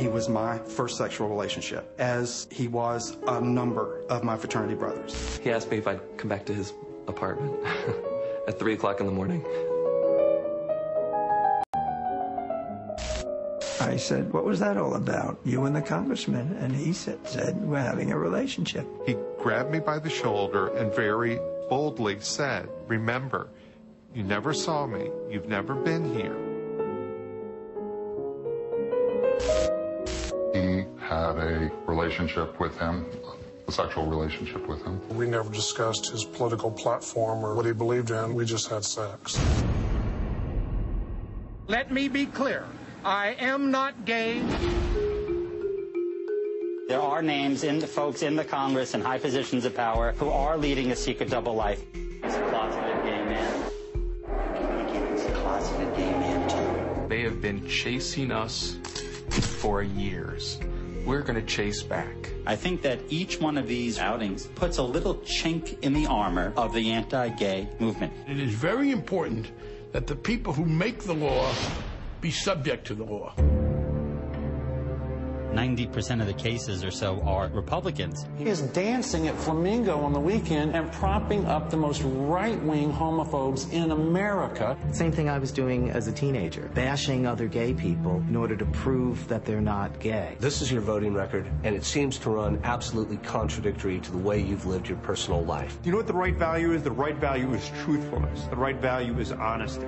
He was my first sexual relationship, as he was a number of my fraternity brothers. He asked me if I'd come back to his apartment at 3 o'clock in the morning. I said, What was that all about? You and the congressman. And he said, said, We're having a relationship. He grabbed me by the shoulder and very boldly said, Remember, you never saw me. You've never been here. A relationship with him, a sexual relationship with him. We never discussed his political platform or what he believed in. We just had sex. Let me be clear. I am not gay. There are names in the folks in the Congress and high positions of power who are leading a secret double life. He's a closeted gay man. He's a closeted gay man too. They have been chasing us for years. We're going to chase back. I think that each one of these outings puts a little chink in the armor of the anti-gay movement. It is very important that the people who make the law be subject to the law. 90% of the cases or so are Republicans. He is dancing at Flamingo on the weekend and propping up the most right-wing homophobes in America. Same thing I was doing as a teenager, bashing other gay people in order to prove that they're not gay. This is your voting record, and it seems to run absolutely contradictory to the way you've lived your personal life. Do you know what the right value is? The right value is truthfulness. The right value is honesty.